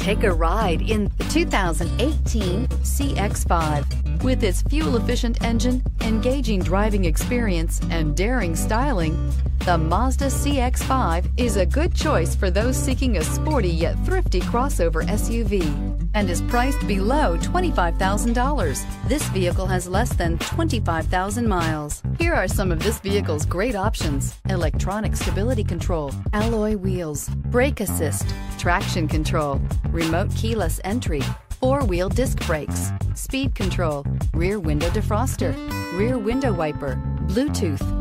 Take a ride in the 2018 CX5. With its fuel efficient engine, engaging driving experience, and daring styling, the Mazda CX5 is a good choice for those seeking a sporty yet thrifty crossover SUV and is priced below $25,000. This vehicle has less than 25,000 miles. Here are some of this vehicle's great options. Electronic stability control, alloy wheels, brake assist, traction control, remote keyless entry, four-wheel disc brakes, speed control, rear window defroster, rear window wiper, Bluetooth.